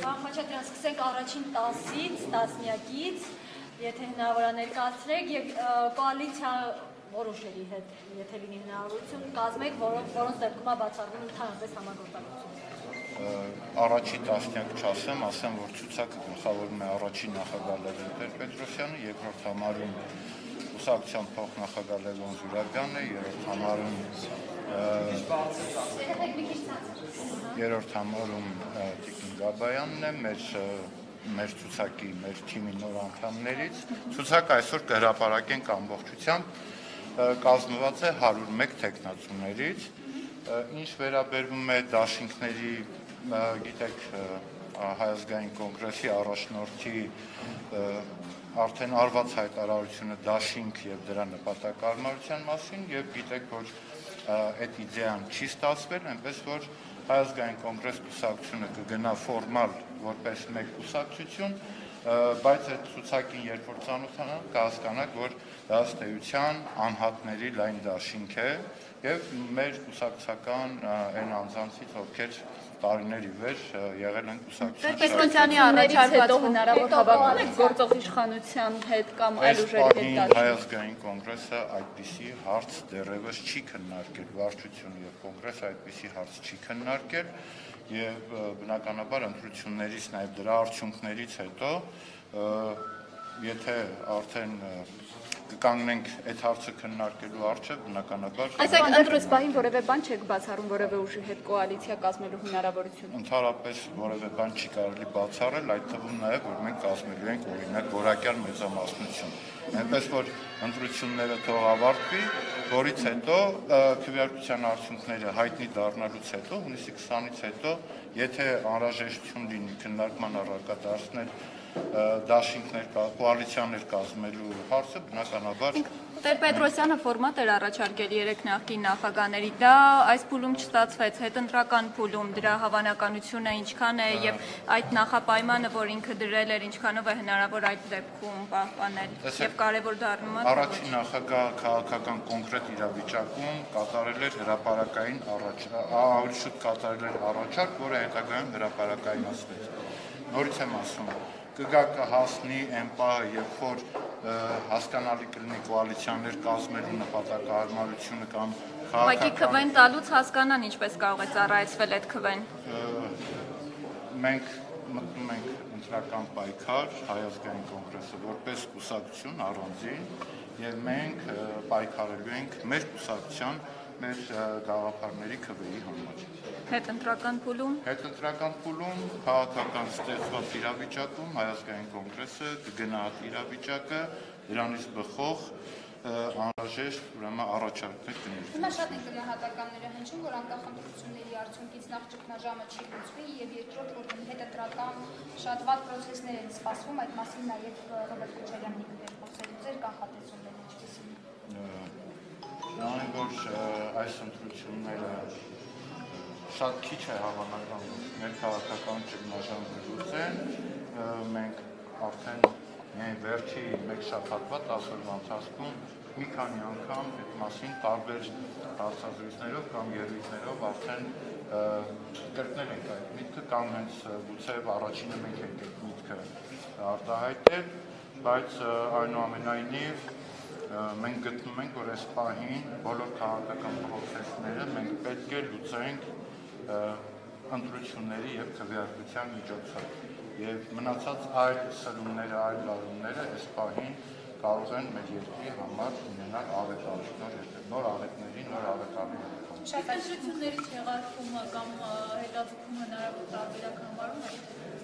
Պարոն Խաչատրյան, սկսենք առաջին 10-ից, 10-նյակից, եթե հնարավոր է ներկայացրեք եւ կոալիցիա որոշերի հետ, եթե լինի հնարավորություն, կազմեք, որոնց դեպքում է բացառվում ընդհանրապես համագործակցությունը առաջի տասնյակ չասեմ, ասեմ, որ ցուցակը գլխավորում է առաջին նախագահ Լևոն Տեր-Պետրոսյանը, երկրորդ համարում ուսակցության փոխնախագահ Լևոն Զուրաբյանն է, երրորդ համարում երրորդ համարում Տիկին Գաբայանն է, մեր մեր ցուցակի, մեր թիմի նոր անդամներից։ Ցուցակը այսօր կհրապարակենք ամբողջությամբ կազմված է 101 տեխնացուներից, ինչ վերաբերվում է դաշինքների, գիտեք, հայազգային կոնգրեսի առաջնորդի արդեն արված հայտարարությունը դաշինք եւ դրա նպատակարարության մասին եւ գիտեք որ այդ իդեան չի ստացվել, այնպես որ հայազգային կոնգրես կուսակցությունը կգնա ֆորմալ որպես մեկ կուսակցություն, բայց այդ ցուցակին երբ որ ցանոթանանք կհասկանանք, որ դա ըստեյության անհատների լայն դաշինք է եւ մեր կուսակցական այն անձանցից, ովքեր տարիների վեր եղել են կուսակցության Պետրոսյանի առաջարկած հնարավոր հավաքում եք գործող իշխանության հետ կամ այլ ուժերի հետ դաշինք։ Հայազգային կոնգրեսը այդպիսի հարց դեռևս չի քննարկել, վարչությունը եւ կոնգրեսը այդպիսի հարց չի քննարկել եւ բնականաբար ընտրություններից նաեւ դրա արդյունքներից հետո եթե արդեն կկանգնենք այդ հարցը քննարկելու արժեվ բնականաբար Այսինքն ընտրուց բային որևէ բան չեք բացառում որևէ ուժի հետ կոալիցիա կազմելու հնարավորություն։ Ընդհանրապես որևէ բան չի կարելի բացառել, այդ թվում նաև որ մենք կազմելու ենք օրինակ որակյալ մեծամասնություն։ Այնպես որ ընտրությունները թող ավարտվի, որից հետո քվեարկության արդյունքները հայտնի դառնալուց հետո, հունիսի 20-ից հետո, եթե անհրաժեշտություն լինի քննարկման առարկա դարձնել դաշինքներ կոալիցիաներ կազմելու հարցը բնականաբար Տեր-Պետրոսյանը ֆորմատ էր առաջարկել երեք նախկին նախագաների։ Դա այս փուլում չստացվեց, հետընտրական փուլում դրա հավանականությունը ինչքան է եւ այդ նախապայմանը, որ ինքը դրել էր, ինչքանով է հնարավոր այդ դեպքում պահպանել եւ կարեւոր դառնում է։ Առաջին նախագահ քաղաքական կոնկրետ իրավիճակում կատարել էր հրաապարակային առաջ, ավելի շուտ կատարել էր առաջարկ, որը հետագայում հրաապարակայնացվեց։ Նորից եմ ասում, կգա կհասնի այն պահը, երբ որ հասկանալի կլինի կոալիցիաներ կազմելու նպատակահարմարությունը կամ Ուղղակի քվեն տալուց հասկանան ինչպես կարող է ծառայեցվել այդ քվեն։ Մենք մտնում ենք ընտրական պայքար հայազգային կոնգրեսը որպես կուսակցություն առանձին եւ մենք պայքարելու ենք մեր կուսակցության մեր գաղափարների քվեի համար։ Հետընտրական փուլում Հետընտրական փուլում քաղաքական ստեղծված իրավիճակում հայազգային կոնգրեսը կգնա այդ իրավիճակը դրանից բխող անհրաժեշտ ուրեմն առաջարկներ կներկայացնի։ Հիմա շատ են գնահատականները հնչում, որ անկախ ընտրությունների արդյունքից նախ ճգնաժամը չի լուծվի եւ երկրորդ որ հետընտրական շատ վատ process-ներ են սպասվում, այդ մասին նաեւ Ռոբերտ Քոչարյանն ինքն այս ընտրությունները շատ քիչ է հավանական որ մեր քաղաքական ճգնաժամ կլուծեն, մենք արդեն միայն վերջի մեկ շաբաթվա 10 օրվա ընթացքում մի քանի անգամ այդ մասին տարբեր հարցազրույցներով կամ ելույթներով արդեն կրկնել ենք այդ միտքը կամ հենց գուցե առաջինը մենք ենք այդ միտքը արտահայտել, բայց այնուամենայնիվ մենք գտնում ենք, որ այս պահին բոլոր քաղաքական process-ները մենք պետք է լուծենք ընտրությունների եւ քվեարկության միջոցով։ Եվ մնացած այլ սրումները, այլ լարումները այս պահին կարող են մեր երկրի համար ունենալ ավետարի նոր նոր ավետների, նոր ավետարի Շատ ընտրությունների չեղարկումը կամ հետաձգումը հնարավոր տարբերակ համարում եք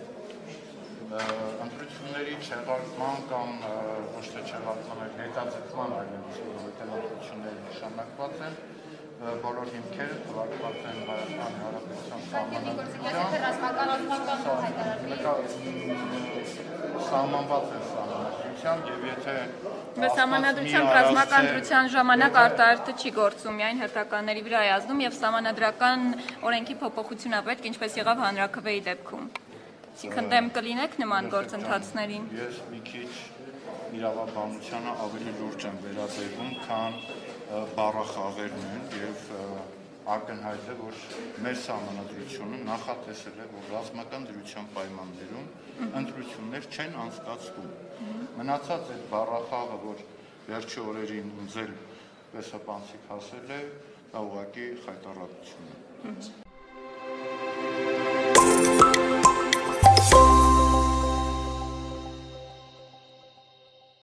ընտրությունների չեղարկման կամ ոչ թե չեղարկման, այլ հետաձգման այլևս, որովհետև ընտրությունները նշանակված են, բոլոր հիմքերը թվարկված են Հայաստանի Հանրապետության սահմանադրությամբ, սահմանված են սահմանադրությամբ եւ եթե Սահմանադրությամբ ռազմական դրության ժամանակ արտահերթը չի գործում, միայն հերթականների վրա է ազդում եւ սահմանադրական օրենքի փոփոխություն է պետք, ինչպես եղավ հանրակրվեի դեպքում։ Այսինքն դեմ կլինեք նման գործընթացներին։ Ես մի քիչ իրավաբանությանը ավելի լուրջ եմ վերաբերվում, քան բառախաղերն են եւ ակնհայտ է, որ մեր համանadrությունը նախատեսել է, որ ռազմական դրության պայմաններում ընտրություններ չեն անցկացվում։ Մնացած այդ բառախաղը, որ վերջի օրերին ունձել տեսապանցիկ հասել է, դա ուղղակի խայտարակություն է։